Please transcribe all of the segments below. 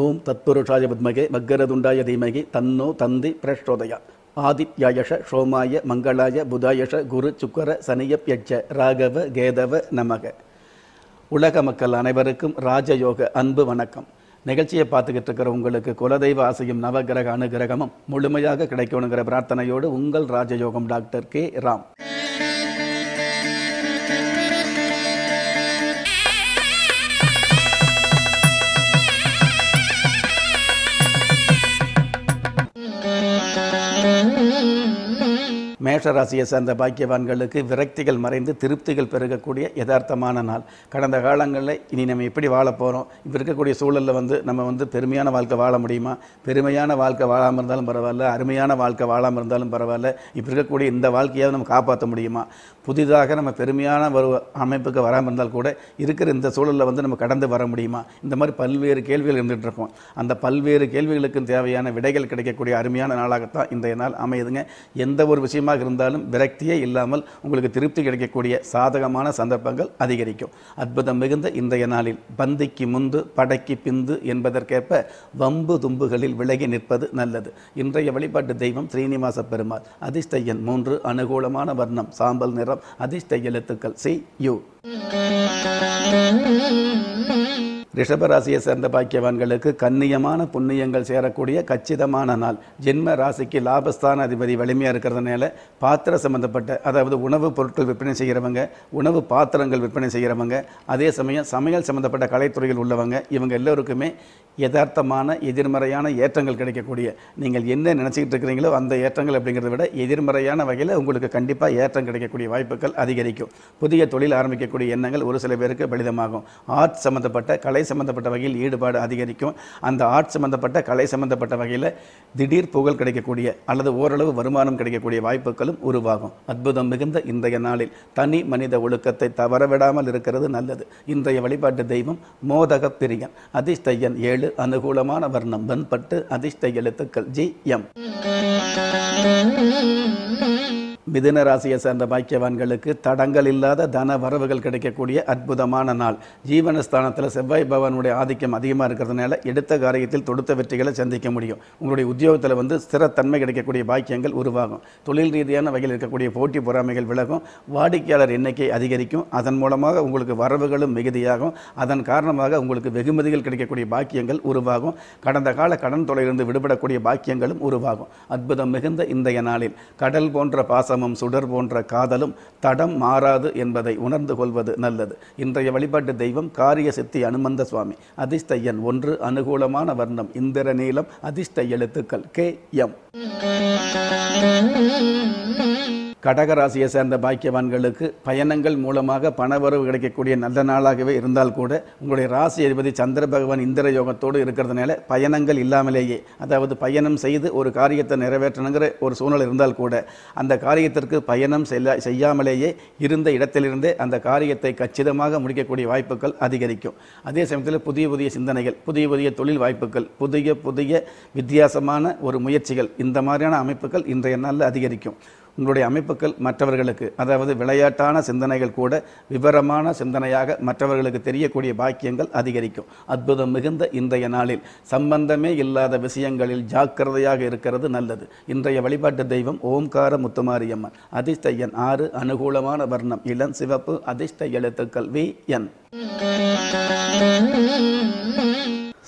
ஓம் தத்புருஷாய பத்மகே மக்கரதுண்டாய தீமகி தன்னோ தந்தி பிரஷ்டோதயா ஆதித்யாயஷ சோமாய மங்களாய புதாயஷ குரு சுக்கர சனியப்யட்ச ராகவ கேதவ நமக உலக மக்கள் அனைவருக்கும் ராஜயோக அன்பு வணக்கம். நிகழ்ச்சியை பார்த்துக்கிட்டு இருக்கிற உங்களுக்கு குலதெய்வ ஆசையும் நவகிரக அனுகிரகமும் முழுமையாக கிடைக்கணுங்கிற பிரார்த்தனையோடு உங்கள் ராஜயோகம் டாக்டர் கே ராம். mm-hmm. மேஷராசியை சேர்ந்த பாக்கியவான்களுக்கு விரக்திகள் மறைந்து திருப்திகள் பெருகக்கூடிய யதார்த்தமான நாள். கடந்த காலங்களில் இனி நம்ம எப்படி வாழ போகிறோம் இப்போ இருக்கக்கூடிய சூழலில் வந்து நம்ம வந்து பெருமையான வாழ்க்கை வாழ முடியுமா? பெருமையான வாழ்க்கை வாழாமல் இருந்தாலும் பரவாயில்ல அருமையான வாழ்க்கை வாழாமல் இருந்தாலும் பரவாயில்ல இப்போ இருக்கக்கூடிய இந்த வாழ்க்கையாவது நம்ம காப்பாற்ற முடியுமா? புதிதாக நம்ம பெருமையான ஒரு அமைப்புக்கு வராமல் இருந்தால் கூட இருக்கிற இந்த சூழலில் வந்து நம்ம கடந்து வர முடியுமா? இந்த மாதிரி பல்வேறு கேள்விகள் இருந்துகிட்டு அந்த பல்வேறு கேள்விகளுக்கும் தேவையான விடைகள் கிடைக்கக்கூடிய அருமையான நாளாகத்தான் இந்த நாள் அமையுதுங்க. எந்த ஒரு விஷயமாக இருந்தாலும் விரக்தியே இல்லாமல் உங்களுக்கு திருப்தி கிடைக்கக்கூடிய சாதகமான சந்தர்ப்பங்கள் அதிகரிக்கும். அற்புதம் மிகுந்த இன்றைய நாளில் பந்திக்கு முந்து படைக்கு பிந்து என்பதற்கேற்ப வம்பு தும்புகளில் விலகி நிற்பது நல்லது. இன்றைய வழிபாட்டு தெய்வம் ஸ்ரீனிவாச பெருமாள். அதிஷ்டையன் மூன்று அனுகூலமான வர்ணம் சாம்பல் நிறம் அதிர்ஷ்ட எழுத்துக்கள். C U. ரிஷபராசியை சேர்ந்த பாக்கியவான்களுக்கு கண்ணியமான புண்ணியங்கள் சேரக்கூடிய கச்சிதமான நாள். ஜென்ம ராசிக்கு லாபஸ்தான அதிபதி வலிமையாக இருக்கிறதுனால பாத்திர சம்பந்தப்பட்ட அதாவது உணவுப் பொருட்கள் விற்பனை செய்கிறவங்க உணவு பாத்திரங்கள் விற்பனை செய்கிறவங்க அதே சமயம் சமையல் சம்பந்தப்பட்ட கலைத்துறையில் உள்ளவங்க இவங்க எல்லோருக்குமே யதார்த்தமான எதிர்மறையான ஏற்றங்கள் கிடைக்கக்கூடிய நீங்கள் என்ன நினச்சிக்கிட்டு இருக்கிறீங்களோ அந்த ஏற்றங்கள் அப்படிங்கிறத விட எதிர்மறையான வகையில் உங்களுக்கு கண்டிப்பாக ஏற்றம் கிடைக்கக்கூடிய வாய்ப்புகள் அதிகரிக்கும். புதிய தொழில் ஆரம்பிக்கக்கூடிய எண்ணங்கள் ஒரு சில பேருக்கு பலிதமாகும். ஆர்ட் சம்பந்தப்பட்ட கலை சம்பந்தப்பட்ட வகையில் ஈடுபாடு அதிகரிக்கும். அந்த ஆர்ட் சம்பந்தப்பட்ட கலை சம்பந்தப்பட்ட வகையில் திடீர் புகழ் கிடைக்கக்கூடிய அல்லது ஓரளவு வருமானம் கிடைக்கக்கூடிய வாய்ப்புகளும் உருவாகும். அற்புதம் மிகுந்த இன்றைய நாளில் தனி மனித ஒழுக்கத்தை தவறவிடாமல் இருக்கிறது நல்லது. இன்றைய வழிபாட்டு தெய்வம் மோதக பிரியன். அதிர்ஷ்ட ஏழு அனுகூலமான வர்ணம் வெண்பட்டு அதிர்ஷ்ட எழுத்துக்கள் ஜி எம். மிதுன ராசியை சேர்ந்த பாக்கியவான்களுக்கு தடங்கள் இல்லாத தன வரவுகள் கிடைக்கக்கூடிய அற்புதமான நாள். ஜீவனஸ்தானத்தில் செவ்வாய் பகவானுடைய ஆதிக்கம் அதிகமாக இருக்கிறதுனால எடுத்த காரியத்தில் தொடுத்த வெற்றிகளை சந்திக்க முடியும். உங்களுடைய உத்தியோகத்தில் வந்து ஸ்திரத்தன்மை கிடைக்கக்கூடிய பாக்கியங்கள் உருவாகும். தொழில் ரீதியான வகையில் இருக்கக்கூடிய போட்டி பொறாமைகள் விலகும். வாடிக்கையாளர் எண்ணிக்கை அதிகரிக்கும். அதன் மூலமாக உங்களுக்கு வரவுகளும் மிகுதியாகும். அதன் காரணமாக உங்களுக்கு வெகுமதிகள் கிடைக்கக்கூடிய பாக்கியங்கள் உருவாகும். கடந்த கால கடன் தொலையிலிருந்து விடுபடக்கூடிய பாக்கியங்களும் உருவாகும். அற்புதம் மிகுந்த இன்றைய நாளில். கடல் போன்ற பாசம் பாசமும் சுடர் போன்ற காதலும் தடம் மாறாது என்பதை உணர்ந்து கொள்வது நல்லது. இன்றைய வழிபாட்டு தெய்வம் காரிய சித்தி அனுமந்த சுவாமி அதிர்ஷ்ட எண் ஒன்று அனுகூலமான வர்ணம் இந்திர நீலம் அதிர்ஷ்ட எழுத்துக்கள் கே எம். கடகராசியை சேர்ந்த பாக்கியவான்களுக்கு பயணங்கள் மூலமாக பணவரவு கிடைக்கக்கூடிய நல்ல நாளாகவே இருந்தால் கூட உங்களுடைய ராசி அதிபதி சந்திர பகவான் இந்திர யோகத்தோடு இருக்கிறதுனால பயணங்கள் இல்லாமலேயே அதாவது பயணம் செய்து ஒரு காரியத்தை நிறைவேற்றணுங்கிற ஒரு சூழ்நிலை இருந்தால் கூட அந்த காரியத்திற்கு பயணம் செல்ல செய்யாமலேயே இருந்த இடத்திலிருந்தே அந்த காரியத்தை கச்சிதமாக முடிக்கக்கூடிய வாய்ப்புகள் அதிகரிக்கும். அதே சமயத்தில் புதிய புதிய சிந்தனைகள் புதிய புதிய தொழில் வாய்ப்புகள் புதிய புதிய வித்தியாசமான ஒரு முயற்சிகள் இந்த மாதிரியான அமைப்புகள் இன்றைய நாளில் அதிகரிக்கும். உங்களுடைய அமைப்புகள் மற்றவர்களுக்கு அதாவது விளையாட்டான சிந்தனைகள் கூட விவரமான சிந்தனையாக மற்றவர்களுக்கு தெரியக்கூடிய பாக்கியங்கள் அதிகரிக்கும். அற்புதம் மிகுந்த இன்றைய நாளில் சம்பந்தமே இல்லாத விஷயங்களில் ஜாக்கிரதையாக இருக்கிறது நல்லது. இன்றைய வழிபாட்டு தெய்வம் ஓம்கார முத்துமாரியம்மன். அதிர்ஷ்ட எண் ஆறு அனுகூலமான வர்ணம். இளம் சிவப்பு அதிர்ஷ்ட எழுத்துக்கள் வி என்.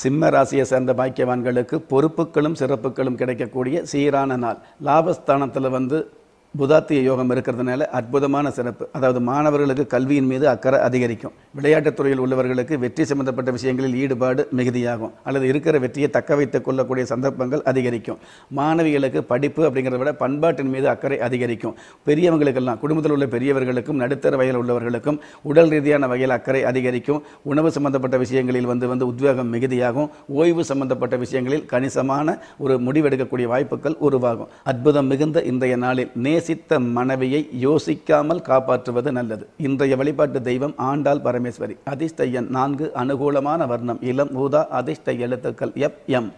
சிம்ம ராசியை சேர்ந்த பாக்கியவான்களுக்கு பொறுப்புகளும் சிறப்புகளும் கிடைக்கக்கூடிய சீரான நாள். லாபஸ்தானத்தில் வந்து புதாத்திய யோகம் இருக்கிறதுனால அற்புதமான சிறப்பு. அதாவது மாணவர்களுக்கு கல்வியின் மீது அக்கறை அதிகரிக்கும். விளையாட்டுத் துறையில் உள்ளவர்களுக்கு வெற்றி சம்பந்தப்பட்ட விஷயங்களில் ஈடுபாடு மிகுதியாகும். அல்லது இருக்கிற வெற்றியை தக்க வைத்துக் கொள்ளக்கூடிய சந்தர்ப்பங்கள் அதிகரிக்கும். மாணவிகளுக்கு படிப்பு அப்படிங்கிறத விட பண்பாட்டின் மீது அக்கறை அதிகரிக்கும். பெரியவங்களுக்கெல்லாம் குடும்பத்தில் உள்ள பெரியவர்களுக்கும் நடுத்தர வயதில் உள்ளவர்களுக்கும் உடல் ரீதியான வகையில் அக்கறை அதிகரிக்கும். உணவு சம்பந்தப்பட்ட விஷயங்களில் வந்து வந்து உத்வேகம் மிகுதியாகும். ஓய்வு சம்பந்தப்பட்ட விஷயங்களில் கணிசமான ஒரு முடிவெடுக்கக்கூடிய வாய்ப்புகள் உருவாகும். அற்புதம் மிகுந்த இன்றைய நாளில் நேசித்த மனைவியை யோசிக்காமல் காப்பாற்றுவது நல்லது. இன்றைய வழிபாட்டு தெய்வம் ஆண்டாள் பரமேஸ்வரி. அதிர்ஷ்ட எண் நான்கு அனுகூலமான வர்ணம். இளம் ஊதா அதிர்ஷ்ட எழுத்துக்கள் எப் எம்.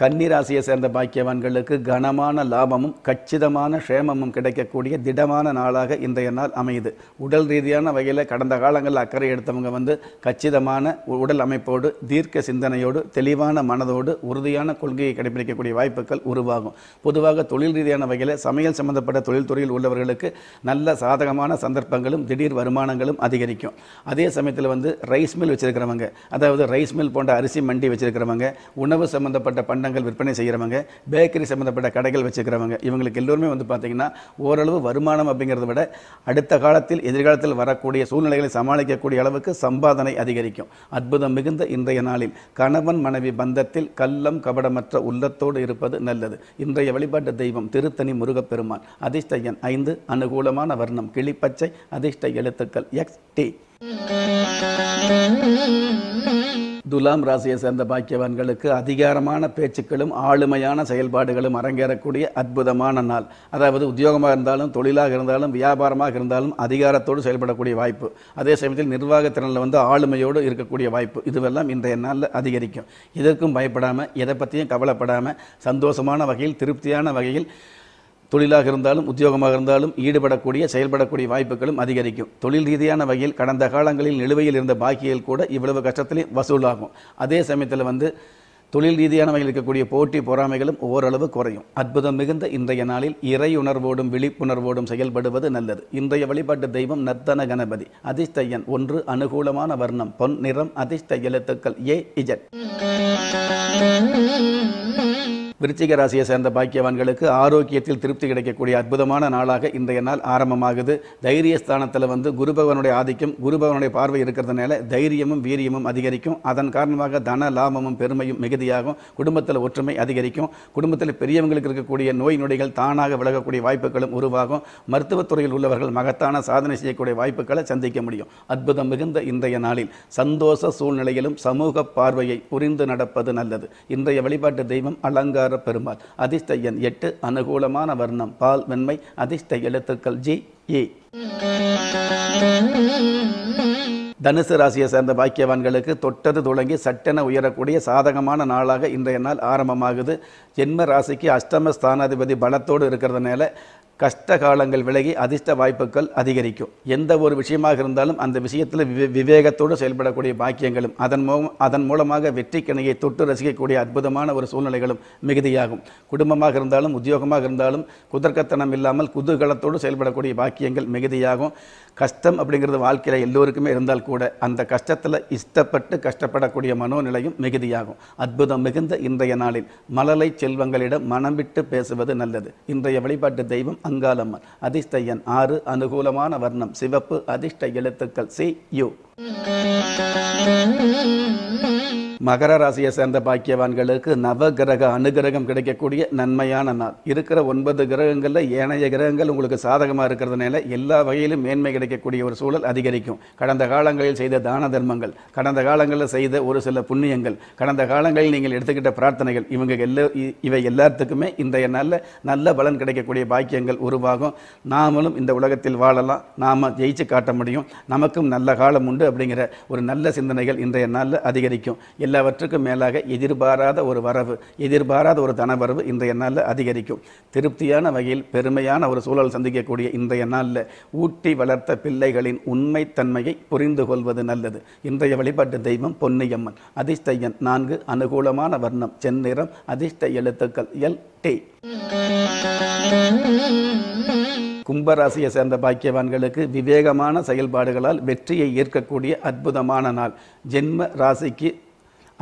கன்னிராசியை சேர்ந்த பாக்கியவான்களுக்கு கனமான லாபமும் கச்சிதமான க்ஷேமமும் கிடைக்கக்கூடிய திடமான நாளாக இன்றைய நாள் அமையுது. உடல் ரீதியான வகையில் கடந்த காலங்களில் அக்கறை எடுத்தவங்க வந்து கச்சிதமான உடல் அமைப்போடு தீர்க்க சிந்தனையோடு தெளிவான மனதோடு உறுதியான கொள்கையை கடைபிடிக்கக்கூடிய வாய்ப்புகள் உருவாகும். பொதுவாக தொழில் ரீதியான வகையில் சமையல் சம்பந்தப்பட்ட தொழில்துறையில் உள்ளவர்களுக்கு நல்ல சாதகமான சந்தர்ப்பங்களும் திடீர் வருமானங்களும் அதிகரிக்கும். அதே சமயத்தில் வந்து ரைஸ் மில் வச்சிருக்கிறவங்க அதாவது ரைஸ் மில் போன்ற அரிசி மண்டி வச்சிருக்கிறவங்க உணவு சம்பந்தப்பட்ட பண்டங்கள் விற்பனை செய்கிறவங்க பேக்கரி சம்மந்தப்பட்ட கடைகள் வச்சிருக்கிறவங்க இவங்களுக்கு எல்லோருமே வந்து பார்த்தீங்கன்னா ஓரளவு வருமானம் அப்படிங்கிறத விட அடுத்த காலத்தில் எதிர்காலத்தில் வரக்கூடிய சூழ்நிலைகளை சமாளிக்கக்கூடிய அளவுக்கு சம்பாதனை அதிகரிக்கும். அற்புதம் மிகுந்த இன்றைய நாளில் கணவன் மனைவி பந்தத்தில் கள்ளம் கபடமற்ற உள்ளத்தோடு இருப்பது நல்லது. இன்றைய வழிபாட்டு தெய்வம் திருத்தணி முருகப்பெருமான். அதிர்ஷ்ட எண் ஐந்து அனுகூலமான வர்ணம். கிளிப்பச்சை அதிர்ஷ்ட எழுத்துக்கள் எக்ஸ் டி. துலாம் ராசியை சேர்ந்த பாக்கியவான்களுக்கு அதிகாரமான பேச்சுக்களும் ஆளுமையான செயல்பாடுகளும் அரங்கேறக்கூடிய அற்புதமான நாள். அதாவது உத்தியோகமாக இருந்தாலும் தொழிலாக இருந்தாலும் வியாபாரமாக இருந்தாலும் அதிகாரத்தோடு செயல்படக்கூடிய வாய்ப்பு. அதே சமயத்தில் நிர்வாகத்திறனில் வந்து ஆளுமையோடு இருக்கக்கூடிய வாய்ப்பு. இதுவெல்லாம் இன்றைய நாளில் அதிகரிக்கும். இதற்கும் பயப்படாமல் எதை பற்றியும் கவலைப்படாமல் சந்தோஷமான வகையில் திருப்தியான வகையில் தொழிலாக இருந்தாலும் உத்தியோகமாக இருந்தாலும் ஈடுபடக்கூடிய செயல்படக்கூடிய வாய்ப்புகளும் அதிகரிக்கும். தொழில் ரீதியான வகையில் கடந்த காலங்களில் நிலுவையில் இருந்த பாக்கியில் கூட இவ்வளவு கஷ்டத்திலையும் வசூலாகும். அதே சமயத்தில் வந்து தொழில் ரீதியான வகையில் இருக்கக்கூடிய போட்டி பொறாமைகளும் ஓரளவு குறையும். அற்புதம் மிகுந்த இன்றைய நாளில் இறை உணர்வோடும் விழிப்புணர்வோடும் செயல்படுவது நல்லது. இன்றைய வழிபாட்டு தெய்வம் நர்த்தன கணபதி. அதிர்ஷ்ட ஒன்று அனுகூலமான வர்ணம். பொன் நிறம் அதிர்ஷ்ட எழுத்துக்கள் ஏ இஜட் விருச்சிக ராசியை சேர்ந்த பாக்கியவான்களுக்கு ஆரோக்கியத்தில் திருப்தி கிடைக்கக்கூடிய அற்புதமான நாளாக இன்றைய நாள் ஆரம்பமாகுது. தைரிய ஸ்தானத்தில் வந்து குரு பகவானுடைய ஆதிக்கம் குரு பகவானுடைய பார்வை இருக்கிறதுனால தைரியமும் வீரியமும் அதிகரிக்கும். அதன் காரணமாக தன லாபமும் பெருமையும் மிகுதியாகும். குடும்பத்தில் ஒற்றுமை அதிகரிக்கும். குடும்பத்தில் பெரியவங்களுக்கு இருக்கக்கூடிய நோய் நொடிகள் தானாக விலகக்கூடிய வாய்ப்புகளும் உருவாகும். மருத்துவத்துறையில் உள்ளவர்கள் மகத்தான சாதனை செய்யக்கூடிய வாய்ப்புகளை சந்திக்க முடியும். அற்புதம் மிகுந்த இன்றைய நாளில் சந்தோஷ சூழ்நிலையிலும் சமூக பார்வையை புரிந்து நடப்பது நல்லது. இன்றைய வழிபாட்டு தெய்வம் அலங்கார பெருமாள். அதிர்ஷ்ட எண் எட்டு அனுகூலமான வர்ணம். பால் வெண்மை அதிர்ஷ்ட எழுத்துக்கள். G A. தனுசு ராசியை சேர்ந்த பாக்கியவான்களுக்கு தொட்டது தொடங்கி சட்டென உயரக்கூடிய சாதகமான நாளாக இன்றைய நாள் ஆரம்பமாகுது. ஜென்ம ராசிக்கு அஷ்டம ஸ்தானாதிபதி பலத்தோடு இருக்கிறதுனால கஷ்ட காலங்கள் விலகி அதிர்ஷ்ட வாய்ப்புகள் அதிகரிக்கும். எந்த ஒரு விஷயமாக இருந்தாலும் அந்த விஷயத்தில் விவே விவேகத்தோடு செயல்படக்கூடிய பாக்கியங்களும் அதன் மூலம் அதன் மூலமாக வெற்றி தொட்டு ரசிக்கக்கூடிய அற்புதமான ஒரு சூழ்நிலைகளும் மிகுதியாகும். குடும்பமாக இருந்தாலும் உத்தியோகமாக இருந்தாலும் குதர்க்கத்தனம் இல்லாமல் குதூகலத்தோடு செயல்படக்கூடிய பாக்கியங்கள் மிகுதியாகும். கஷ்டம் அப்படிங்கிறது வாழ்க்கையில் எல்லோருக்குமே இருந்தால் கூட அந்த கஷ்டத்தில் இஷ்டப்பட்டு கஷ்டப்படக்கூடிய மனோநிலையும் மிகுதியாகும். அற்புதம் மிகுந்த இன்றைய நாளில் மலலை செல்வங்களிடம் மனம் விட்டு பேசுவது நல்லது. இன்றைய வழிபாட்டு தெய்வம் அங்காளம்மன். அதிர்ஷ்ட எண் ஆறு அனுகூலமான வர்ணம். சிவப்பு அதிர்ஷ்ட எழுத்துக்கள் சி யு. மகர ராசியை சேர்ந்த பாக்கியவான்களுக்கு நவகிரக அனுகிரகம் கிடைக்கக்கூடிய நன்மையான நாள். இருக்கிற ஒன்பது கிரகங்களில் ஏனைய கிரகங்கள் உங்களுக்கு சாதகமாக இருக்கிறதுனால எல்லா வகையிலும் மேன்மை கிடைக்கக்கூடிய ஒரு சூழல் அதிகரிக்கும். கடந்த காலங்களில் செய்த தான தர்மங்கள் கடந்த காலங்களில் செய்த ஒரு சில புண்ணியங்கள் கடந்த காலங்களில் நீங்கள் எடுத்துக்கிட்ட பிரார்த்தனைகள் இவங்க எல்லா இ- இவை எல்லாத்துக்குமே இன்றைய நாளில் நல்ல பலன் கிடைக்கக்கூடிய பாக்கியங்கள் உருவாகும். நாமளும் இந்த உலகத்தில் வாழலாம். நாம ஜெயிச்சு காட்ட முடியும். நமக்கும் நல்ல காலம் உண்டு அப்படிங்கிற ஒரு நல்ல சிந்தனைகள் இன்றைய நாளில் அதிகரிக்கும். எல்லாவற்றுக்கும் மேலாக எதிர்பாராத ஒரு வரவு எதிர்பாராத ஒரு தனவரவு இன்றைய நாளில் அதிகரிக்கும். திருப்தியான வகையில் பெருமையான ஒரு சூழல் சந்திக்கக்கூடிய இன்றைய நாளில் ஊட்டி வளர்த்த பிள்ளைகளின் உண்மைத்தன்மையை புரிந்து கொள்வது நல்லது. இன்றைய வழிபாட்டு தெய்வம் பொன்னியம்மன். அதிர்ஷ்ட நான்கு அனுகூலமான வர்ணம் செந்நிறம் அதிர்ஷ்ட எழுத்துக்கள் எல் டி. கும்பராசியை சேர்ந்த பாக்கியவான்களுக்கு விவேகமான செயல்பாடுகளால் வெற்றியை ஈர்க்கக்கூடிய அற்புதமான நாள். ஜென்ம ராசிக்கு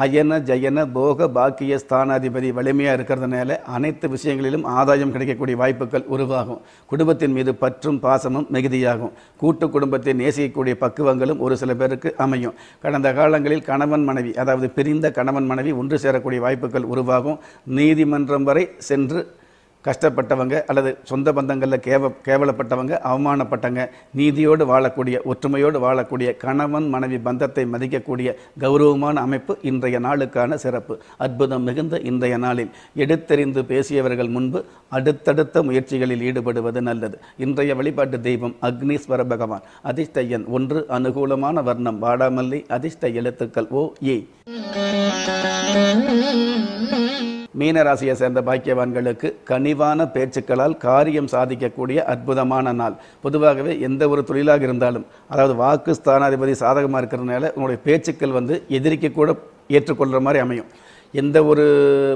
அயன ஜயன போக பாக்கிய ஸ்தானாதிபதி வலிமையாக இருக்கிறதுனால அனைத்து விஷயங்களிலும் ஆதாயம் கிடைக்கக்கூடிய வாய்ப்புகள் உருவாகும். குடும்பத்தின் மீது பற்றும் பாசமும் மிகுதியாகும். கூட்டு குடும்பத்தை நேசிக்கக்கூடிய பக்குவங்களும் ஒரு சில பேருக்கு அமையும். கடந்த காலங்களில் கணவன் மனைவி அதாவது பிரிந்த கணவன் மனைவி ஒன்று சேரக்கூடிய வாய்ப்புகள் உருவாகும். நீதிமன்றம் வரை சென்று கஷ்டப்பட்டவங்க அல்லது சொந்த பந்தங்களில் கேவ கேவலப்பட்டவங்க அவமானப்பட்டவங்க நீதியோடு வாழக்கூடிய ஒற்றுமையோடு வாழக்கூடிய கணவன் மனைவி பந்தத்தை மதிக்கக்கூடிய கௌரவமான அமைப்பு இன்றைய நாளுக்கான சிறப்பு. அற்புதம் மிகுந்த இன்றைய நாளில் எடுத்தெறிந்து பேசியவர்கள் முன்பு அடுத்தடுத்த முயற்சிகளில் ஈடுபடுவது நல்லது. இன்றைய வழிபாட்டு தெய்வம் அக்னீஸ்வர பகவான். அதிர்ஷ்ட ஒன்று அனுகூலமான வர்ணம் வாடாமல்லி அதிர்ஷ்ட எழுத்துக்கள் ஓ ஏ. மீனராசியை சேர்ந்த பாக்கியவான்களுக்கு கனிவான பேச்சுக்களால் காரியம் சாதிக்கக்கூடிய அற்புதமான நாள். பொதுவாகவே எந்த ஒரு தொழிலாக இருந்தாலும் அதாவது வாக்கு ஸ்தானாதிபதி சாதகமாக இருக்கிறதுனால உங்களுடைய பேச்சுக்கள் வந்து எதிரிக்கு கூட ஏற்றுக்கொள்கிற மாதிரி அமையும். எந்த ஒரு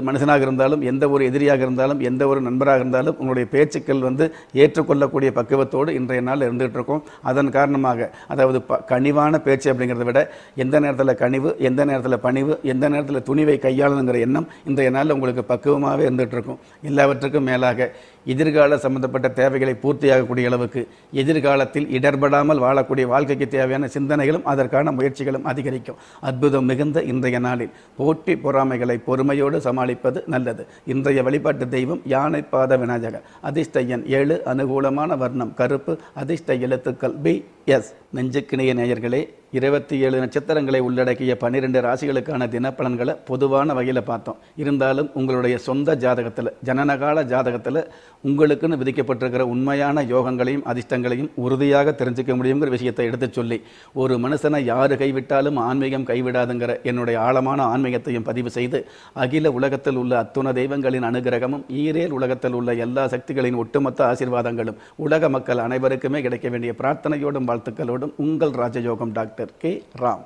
மனுஷனாக இருந்தாலும் எந்த ஒரு எதிரியாக இருந்தாலும் எந்த ஒரு நண்பராக இருந்தாலும் உங்களுடைய பேச்சுக்கள் வந்து ஏற்றுக்கொள்ளக்கூடிய பக்குவத்தோடு இன்றைய நாள் இருந்துகிட்டு இருக்கோம். அதன் காரணமாக அதாவது ப கனிவான பேச்சு அப்படிங்கிறத விட எந்த நேரத்தில் கனிவு எந்த நேரத்தில் பணிவு எந்த நேரத்தில் துணிவை கையாளணுங்கிற எண்ணம் இன்றைய நாளில் உங்களுக்கு பக்குவமாகவே இருந்துகிட்டு இருக்கும். எல்லாவற்றுக்கும் மேலாக எதிர்கால சம்பந்தப்பட்ட தேவைகளை பூர்த்தியாகக்கூடிய அளவுக்கு எதிர்காலத்தில் இடர்படாமல் வாழக்கூடிய வாழ்க்கைக்கு தேவையான சிந்தனைகளும் அதற்கான முயற்சிகளும் அதிகரிக்கும். அற்புதம் மிகுந்த இன்றைய நாளில் போட்டி பொறாமைகளை பொறுமையோடு சமாளிப்பது நல்லது. இன்றைய வழிபாட்டு தெய்வம் யானை பாத விநாயகர். அதிர்ஷ்ட எண் ஏழு அனுகூலமான வர்ணம் கருப்பு அதிர்ஷ்ட எழுத்துக்கள் பி எஸ் நெஞ்சுக்கிணைய நேயர்களே இருபத்தி ஏழு நட்சத்திரங்களை உள்ளடக்கிய பன்னிரெண்டு ராசிகளுக்கான தினப்பலன்களை பொதுவான வகையில் பார்த்தோம். இருந்தாலும் உங்களுடைய சொந்த ஜாதகத்தில் ஜனனகால ஜாதகத்தில் உங்களுக்குன்னு விதிக்கப்பட்டிருக்கிற உண்மையான யோகங்களையும் அதிர்ஷ்டங்களையும் உறுதியாக தெரிஞ்சுக்க முடியுங்கிற விஷயத்தை எடுத்துச் சொல்லி ஒரு மனுஷனை யார் கைவிட்டாலும் ஆன்மீகம் கைவிடாதுங்கிற என்னுடைய ஆழமான ஆன்மீகத்தையும் பதிவு செய்து அகில உலகத்தில் உள்ள அத்துண தெய்வங்களின் அனுகிரகமும் ஈரேல் உலகத்தில் உள்ள எல்லா சக்திகளின் ஒட்டுமொத்த ஆசீர்வாதங்களும் உலக மக்கள் அனைவருக்குமே கிடைக்க வேண்டிய பிரார்த்தனையோடும் வாழ்த்துக்களுடன் உங்கள் ராஜயோகம் டாக்டர் கே ராம்.